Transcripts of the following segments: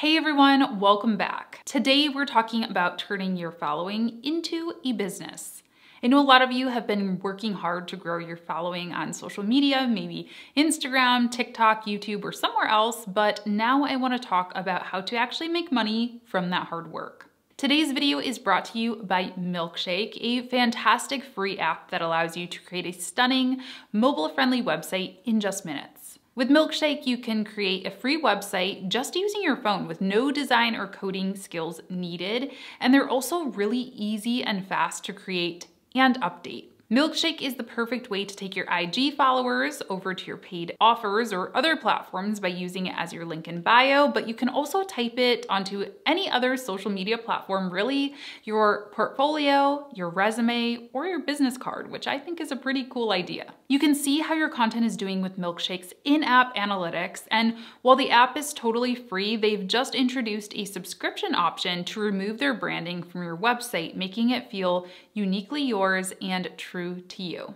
Hey everyone, welcome back. Today we're talking about turning your following into a business. I know a lot of you have been working hard to grow your following on social media, maybe Instagram, TikTok, YouTube, or somewhere else, but now I wanna talk about how to actually make money from that hard work. Today's video is brought to you by Milkshake, a fantastic free app that allows you to create a stunning, mobile-friendly website in just minutes. With Milkshake, you can create a free website just using your phone with no design or coding skills needed, and they're also really easy and fast to create and update. Milkshake is the perfect way to take your IG followers over to your paid offers or other platforms by using it as your link in bio, but you can also type it onto any other social media platform, really, your portfolio, your resume, or your business card, which I think is a pretty cool idea. You can see how your content is doing with Milkshake's in-app analytics, and while the app is totally free, they've just introduced a subscription option to remove their branding from your website, making it feel uniquely yours and true true to you.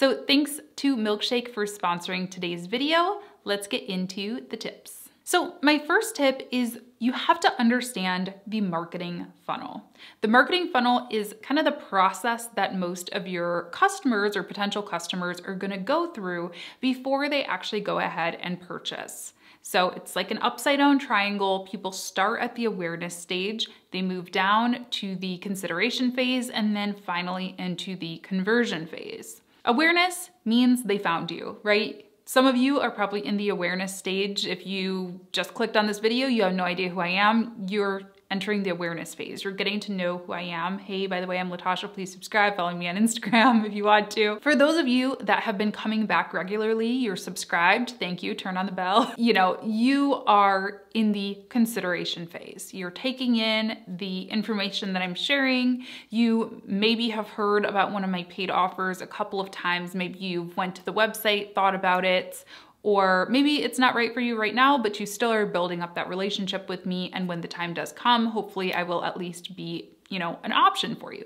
So thanks to Milkshake for sponsoring today's video. Let's get into the tips. So my first tip is you have to understand the marketing funnel. The marketing funnel is kind of the process that most of your customers or potential customers are gonna go through before they actually go ahead and purchase. So it's like an upside down triangle. People start at the awareness stage, they move down to the consideration phase, and then finally into the conversion phase. Awareness means they found you, right? Some of you are probably in the awareness stage. If you just clicked on this video, you have no idea who I am, you're entering the awareness phase. You're getting to know who I am. Hey, by the way, I'm Latasha. Please subscribe. Follow me on Instagram if you want to. For those of you that have been coming back regularly, you're subscribed. Thank you. Turn on the bell. You know, you are in the consideration phase. You're taking in the information that I'm sharing. You maybe have heard about one of my paid offers a couple of times. Maybe you've went to the website, thought about it, or maybe it's not right for you right now, but you still are building up that relationship with me. And when the time does come, hopefully I will at least be you know, an option for you.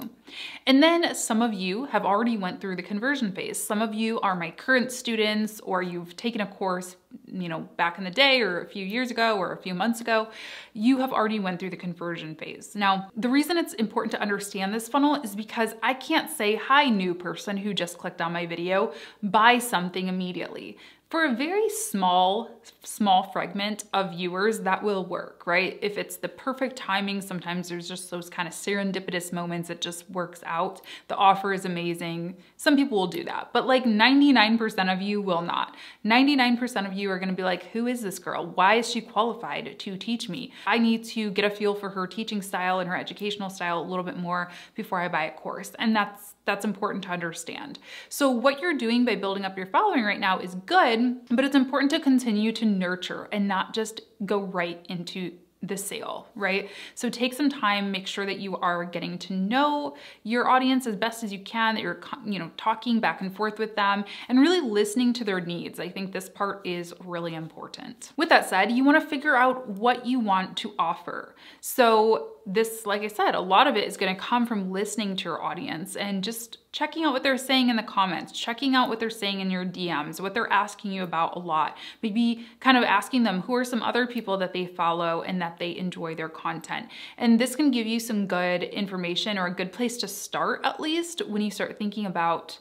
And then some of you have already went through the conversion phase. Some of you are my current students or you've taken a course, you know, back in the day or a few years ago or a few months ago. You have already went through the conversion phase. Now, the reason it's important to understand this funnel is because I can't say, hi, new person who just clicked on my video, buy something immediately for a very small, small fragment of viewers, that will work, right? If it's the perfect timing, sometimes there's just those kind of serendipitous moments, that just works out. The offer is amazing. Some people will do that, but like 99% of you will not. 99% of you are gonna be like, who is this girl? Why is she qualified to teach me? I need to get a feel for her teaching style and her educational style a little bit more before I buy a course. And that's that's important to understand. So what you're doing by building up your following right now is good, but it's important to continue to nurture and not just go right into the sale, right? So take some time, make sure that you are getting to know your audience as best as you can, that you're, you know, talking back and forth with them and really listening to their needs. I think this part is really important. With that said, you wanna figure out what you want to offer. So this, like I said, a lot of it is gonna come from listening to your audience and just checking out what they're saying in the comments, checking out what they're saying in your DMs, what they're asking you about a lot. Maybe kind of asking them who are some other people that they follow and that they enjoy their content. And this can give you some good information or a good place to start at least when you start thinking about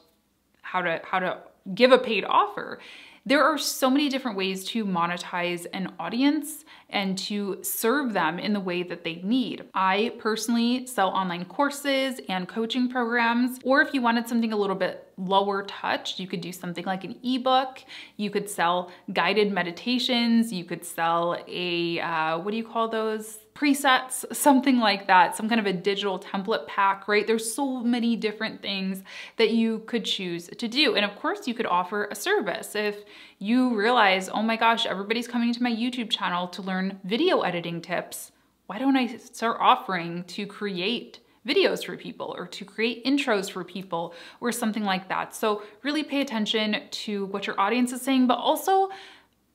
how to how to give a paid offer. There are so many different ways to monetize an audience and to serve them in the way that they need. I personally sell online courses and coaching programs, or if you wanted something a little bit lower touch, you could do something like an ebook. You could sell guided meditations. You could sell a, uh, what do you call those? Presets, something like that, some kind of a digital template pack, right? There's so many different things that you could choose to do. And of course you could offer a service. If you realize, oh my gosh, everybody's coming to my YouTube channel to learn video editing tips, why don't I start offering to create videos for people or to create intros for people or something like that. So really pay attention to what your audience is saying, but also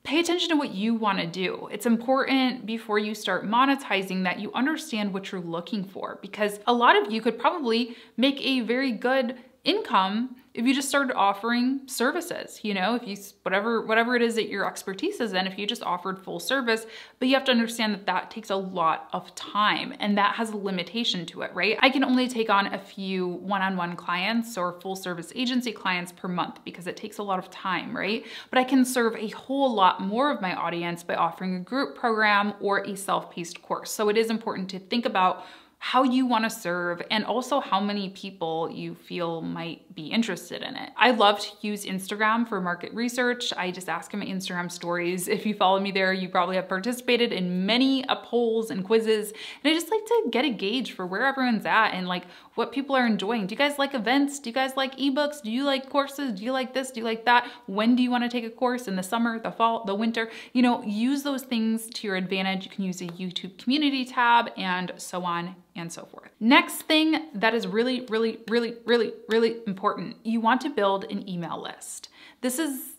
pay attention to what you want to do. It's important before you start monetizing that you understand what you're looking for because a lot of you could probably make a very good income if you just started offering services, you know, if you, whatever, whatever it is that your expertise is in, if you just offered full service, but you have to understand that that takes a lot of time and that has a limitation to it, right? I can only take on a few one-on-one clients or full service agency clients per month because it takes a lot of time, right? But I can serve a whole lot more of my audience by offering a group program or a self-paced course. So it is important to think about how you want to serve and also how many people you feel might be interested in it. I love to use Instagram for market research. I just ask in my Instagram stories. If you follow me there, you probably have participated in many polls and quizzes. And I just like to get a gauge for where everyone's at and like what people are enjoying. Do you guys like events? Do you guys like ebooks? Do you like courses? Do you like this? Do you like that? When do you want to take a course? In the summer, the fall, the winter? You know, use those things to your advantage. You can use a YouTube community tab and so on and so forth. Next thing that is really, really, really, really, really important, you want to build an email list. This is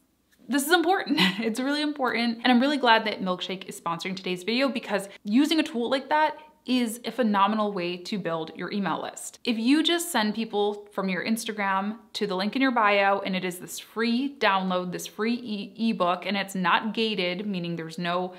this is important. It's really important. And I'm really glad that Milkshake is sponsoring today's video because using a tool like that is a phenomenal way to build your email list. If you just send people from your Instagram to the link in your bio and it is this free download, this free e ebook, and it's not gated, meaning there's no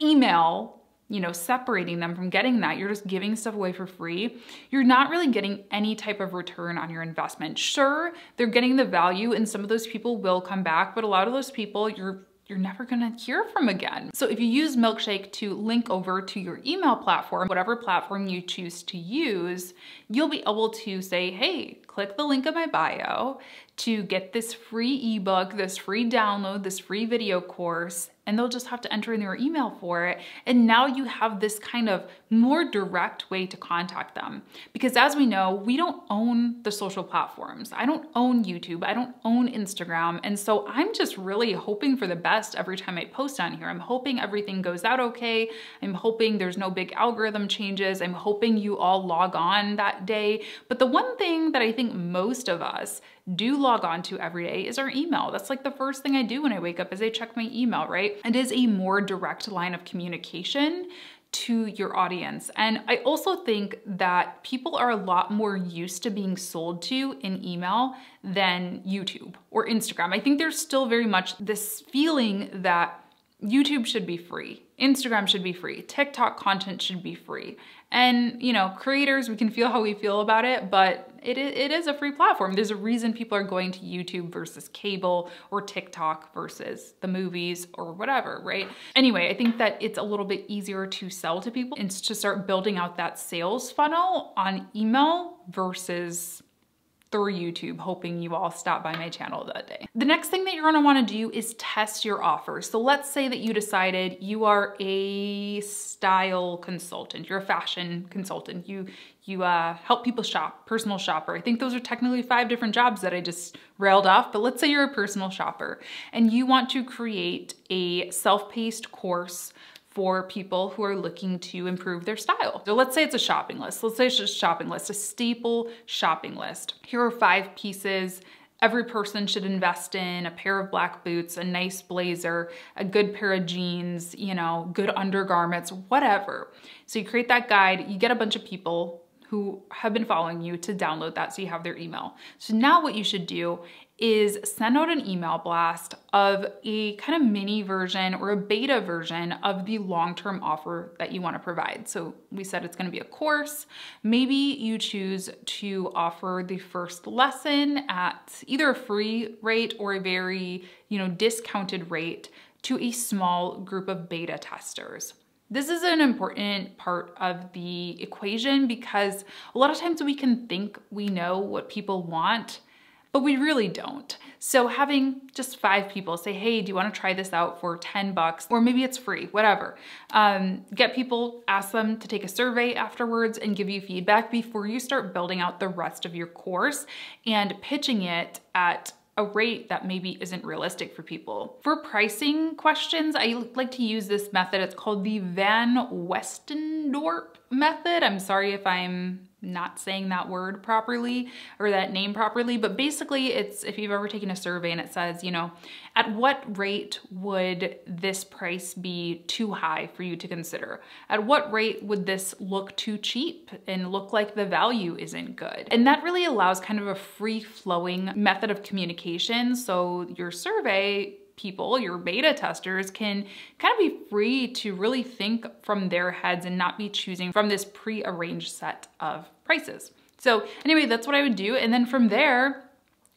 email you know, separating them from getting that. You're just giving stuff away for free. You're not really getting any type of return on your investment. Sure, they're getting the value and some of those people will come back, but a lot of those people you're you're never gonna hear from again. So if you use Milkshake to link over to your email platform, whatever platform you choose to use, you'll be able to say, hey, click the link in my bio to get this free ebook, this free download, this free video course, and they'll just have to enter in their email for it. And now you have this kind of more direct way to contact them. Because as we know, we don't own the social platforms. I don't own YouTube, I don't own Instagram. And so I'm just really hoping for the best every time I post on here. I'm hoping everything goes out okay. I'm hoping there's no big algorithm changes. I'm hoping you all log on that day. But the one thing that I think most of us do log on to every day is our email. That's like the first thing I do when I wake up is I check my email, right? It is a more direct line of communication to your audience. And I also think that people are a lot more used to being sold to in email than YouTube or Instagram. I think there's still very much this feeling that YouTube should be free, Instagram should be free, TikTok content should be free. And, you know, creators, we can feel how we feel about it, but it, it is a free platform. There's a reason people are going to YouTube versus cable or TikTok versus the movies or whatever, right? Anyway, I think that it's a little bit easier to sell to people and to start building out that sales funnel on email versus through YouTube, hoping you all stop by my channel that day. The next thing that you're gonna wanna do is test your offer. So let's say that you decided you are a style consultant, you're a fashion consultant, you, you uh, help people shop, personal shopper. I think those are technically five different jobs that I just railed off, but let's say you're a personal shopper and you want to create a self-paced course for people who are looking to improve their style. So let's say it's a shopping list. Let's say it's just shopping list, a staple shopping list. Here are five pieces every person should invest in a pair of black boots, a nice blazer, a good pair of jeans, you know, good undergarments, whatever. So you create that guide, you get a bunch of people who have been following you to download that so you have their email. So now what you should do is send out an email blast of a kind of mini version or a beta version of the long-term offer that you want to provide. So we said it's going to be a course. Maybe you choose to offer the first lesson at either a free rate or a very, you know, discounted rate to a small group of beta testers. This is an important part of the equation because a lot of times we can think we know what people want, but we really don't. So having just five people say, hey, do you wanna try this out for 10 bucks? Or maybe it's free, whatever. Um, get people, ask them to take a survey afterwards and give you feedback before you start building out the rest of your course and pitching it at a rate that maybe isn't realistic for people. For pricing questions, I like to use this method. It's called the Van Westendorp method. I'm sorry if I'm not saying that word properly or that name properly, but basically it's if you've ever taken a survey and it says, you know, at what rate would this price be too high for you to consider? At what rate would this look too cheap and look like the value isn't good? And that really allows kind of a free flowing method of communication. So your survey people, your beta testers, can kind of be free to really think from their heads and not be choosing from this pre-arranged set of prices. So anyway, that's what I would do. And then from there,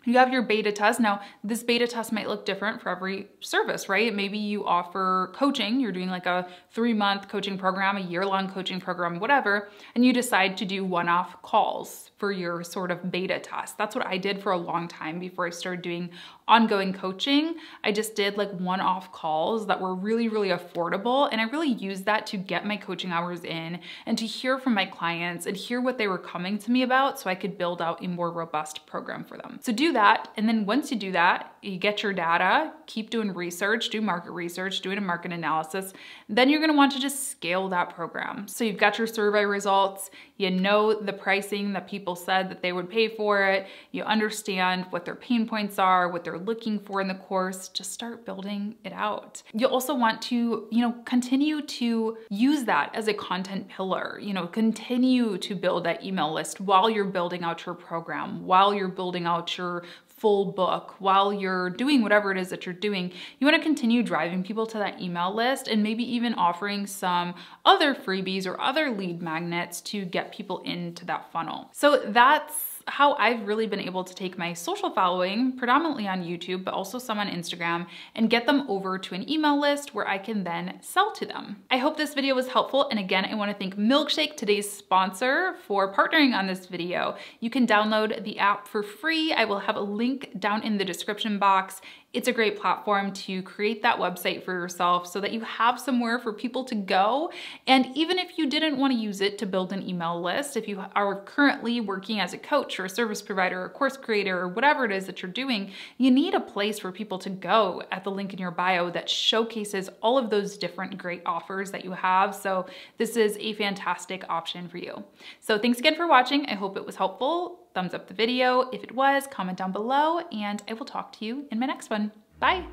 you have your beta test. Now, this beta test might look different for every service, right? Maybe you offer coaching, you're doing like a three month coaching program, a year long coaching program, whatever, and you decide to do one off calls for your sort of beta test. That's what I did for a long time before I started doing ongoing coaching. I just did like one off calls that were really, really affordable. And I really used that to get my coaching hours in and to hear from my clients and hear what they were coming to me about so I could build out a more robust program for them. So do that. And then once you do that, you get your data, keep doing research, do market research, doing a market analysis. Then you're gonna want to just scale that program. So you've got your survey results, you know the pricing that people said that they would pay for it, you understand what their pain points are, what they're looking for in the course, just start building it out. You'll also want to, you know, continue to use that as a content pillar, you know, continue to build that email list while you're building out your program, while you're building out your full book while you're doing whatever it is that you're doing, you wanna continue driving people to that email list and maybe even offering some other freebies or other lead magnets to get people into that funnel. So that's how I've really been able to take my social following, predominantly on YouTube, but also some on Instagram, and get them over to an email list where I can then sell to them. I hope this video was helpful. And again, I wanna thank Milkshake, today's sponsor, for partnering on this video. You can download the app for free. I will have a link down in the description box. It's a great platform to create that website for yourself so that you have somewhere for people to go. And even if you didn't want to use it to build an email list, if you are currently working as a coach or a service provider or a course creator or whatever it is that you're doing, you need a place for people to go at the link in your bio that showcases all of those different great offers that you have. So this is a fantastic option for you. So thanks again for watching. I hope it was helpful thumbs up the video. If it was, comment down below, and I will talk to you in my next one. Bye.